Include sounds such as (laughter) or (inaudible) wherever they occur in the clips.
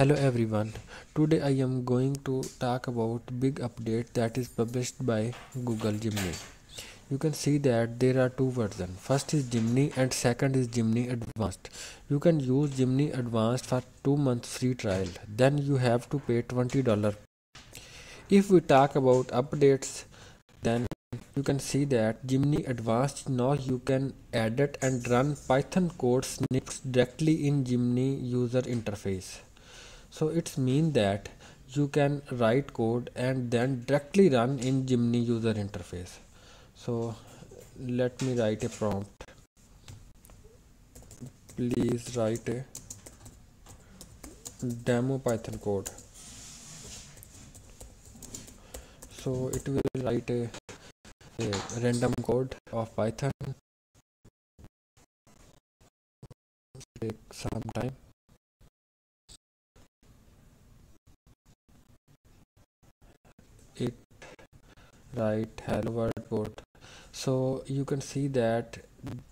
hello everyone. Today i am going to talk about big update that is published by google gemini you can see that there are two versions. First is gemini and second is gemini advanced. You can use gemini advanced for two months free trial. Then you have to pay 20 dollar if we talk about updates then you can see that Gemini Advanced now you can edit and run Python code snippets directly in Gemini user interface so it's mean that you can write code and then directly run in Gemini user interface. So let me write a prompt. Please write a demo python code. So it will write a, a random code of python. Take some time it. Write hello world code so you can see that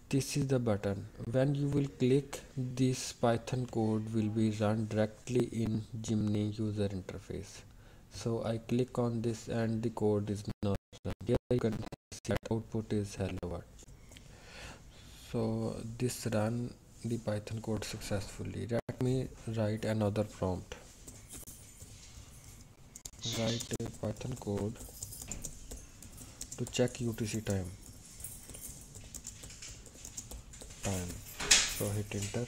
this is the button. When you will click this python code will be run directly in Gemini user interface. So I click on this and the code is not run. Here you can see that output is hello world so this run the python code successfully. Let me write another prompt write a python code to check UTC time. Time so hit enter.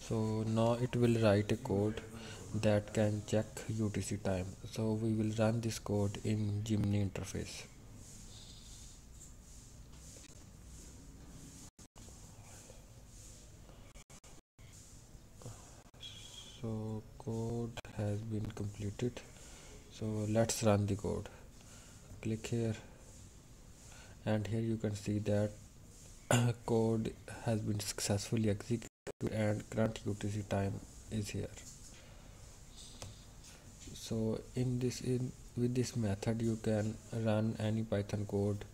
So now it will write a code that can check UTC time. So we will run this code in Gemini interface. So code has been completed so let's run the code. Click here. And here you can see that (coughs) code has been successfully executed and current UTC time is here. So in this in with this method you can run any python code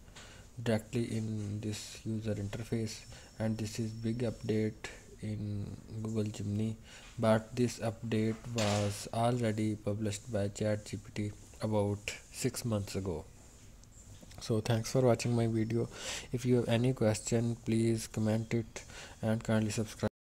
directly in this user interface. And this is big update in Google Gemini but this update was already published by ChatGPT about 6 months ago. So thanks for watching my video. If you have any question please comment it and kindly subscribe